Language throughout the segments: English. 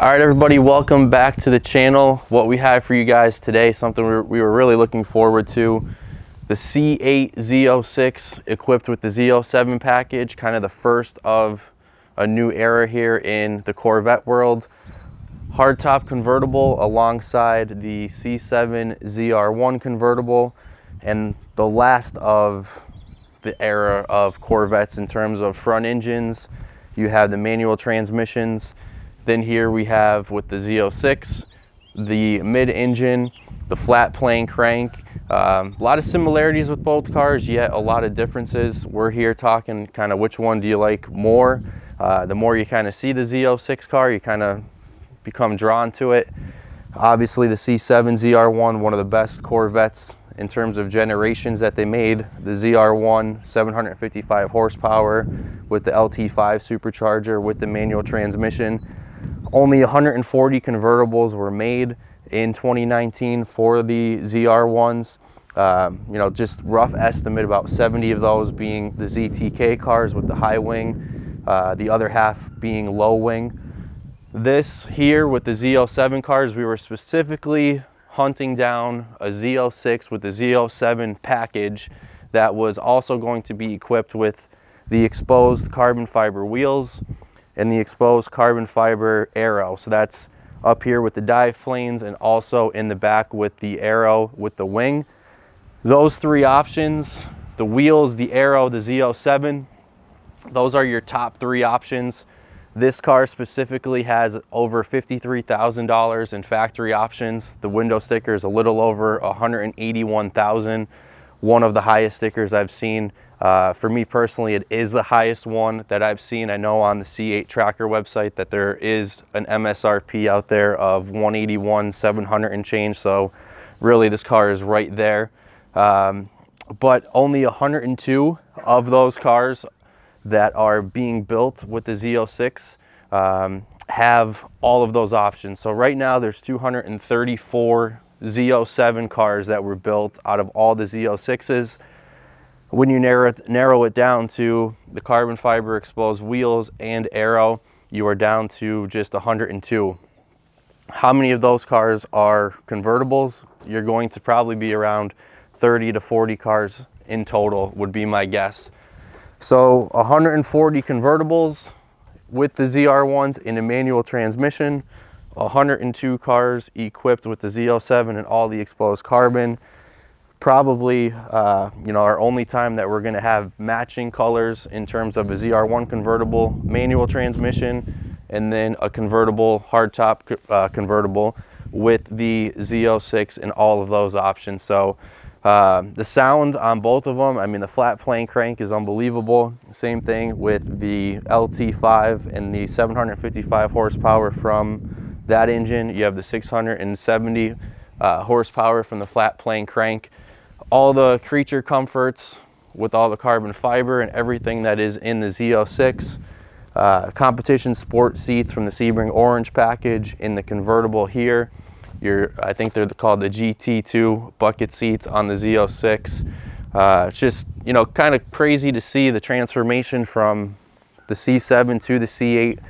All right, everybody, welcome back to the channel. What we have for you guys today, something we were really looking forward to. The C8 Z06 equipped with the Z07 package, kind of the first of a new era here in the Corvette world. Hardtop convertible alongside the C7 ZR1 convertible and the last of the era of Corvettes in terms of front engines. You have the manual transmissions, then here we have with the Z06, the mid-engine, the flat plane crank. Um, a lot of similarities with both cars, yet a lot of differences. We're here talking kind of which one do you like more. Uh, the more you kind of see the Z06 car, you kind of become drawn to it. Obviously the C7 ZR1, one of the best Corvettes in terms of generations that they made. The ZR1, 755 horsepower with the LT5 supercharger with the manual transmission. Only 140 convertibles were made in 2019 for the ZR1s. Um, you know, just rough estimate about 70 of those being the ZTK cars with the high wing, uh, the other half being low wing. This here with the Z07 cars, we were specifically hunting down a Z06 with the Z07 package that was also going to be equipped with the exposed carbon fiber wheels, and the exposed carbon fiber aero. So that's up here with the dive planes and also in the back with the aero with the wing. Those three options, the wheels, the aero, the Z07, those are your top three options. This car specifically has over $53,000 in factory options. The window sticker is a little over 181,000, one of the highest stickers I've seen uh, for me personally, it is the highest one that I've seen. I know on the C8 tracker website that there is an MSRP out there of 181, 700 and change. So really this car is right there. Um, but only 102 of those cars that are being built with the Z06 um, have all of those options. So right now there's 234 Z07 cars that were built out of all the Z06s. When you narrow it, narrow it down to the carbon fiber exposed wheels and aero, you are down to just 102. How many of those cars are convertibles? You're going to probably be around 30 to 40 cars in total would be my guess. So 140 convertibles with the ZR1s in a manual transmission, 102 cars equipped with the Z07 and all the exposed carbon, probably uh, you know our only time that we're going to have matching colors in terms of a ZR1 convertible manual transmission and then a convertible hardtop uh, convertible with the Z06 and all of those options. So uh, the sound on both of them, I mean the flat plane crank is unbelievable. Same thing with the LT5 and the 755 horsepower from that engine. You have the 670 uh, horsepower from the flat plane crank all the creature comforts with all the carbon fiber and everything that is in the Z06. Uh, competition sport seats from the Sebring Orange package in the convertible here. Your, I think they're called the GT2 bucket seats on the Z06. Uh, it's just, you know, kind of crazy to see the transformation from the C7 to the C8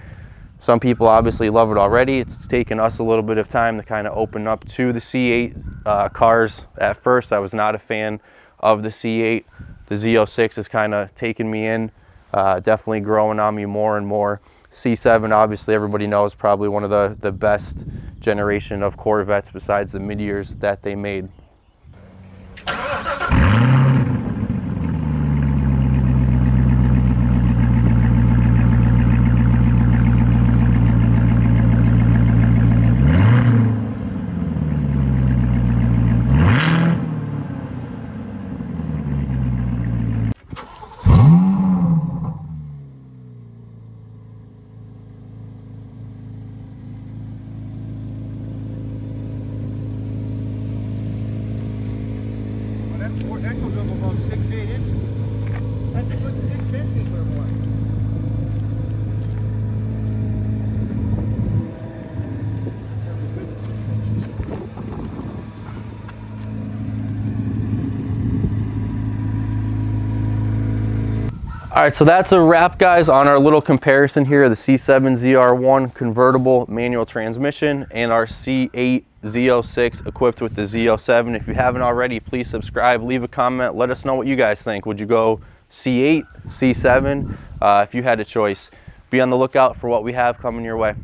some people obviously love it already. It's taken us a little bit of time to kind of open up to the C8 uh, cars. At first, I was not a fan of the C8. The Z06 has kind of taken me in, uh, definitely growing on me more and more. C7, obviously, everybody knows probably one of the, the best generation of Corvettes besides the mid-years that they made. All right, so that's a wrap, guys, on our little comparison here of the C7 ZR1 convertible manual transmission and our C8 Z06 equipped with the Z07. If you haven't already, please subscribe, leave a comment, let us know what you guys think. Would you go C8, C7, uh, if you had a choice? Be on the lookout for what we have coming your way.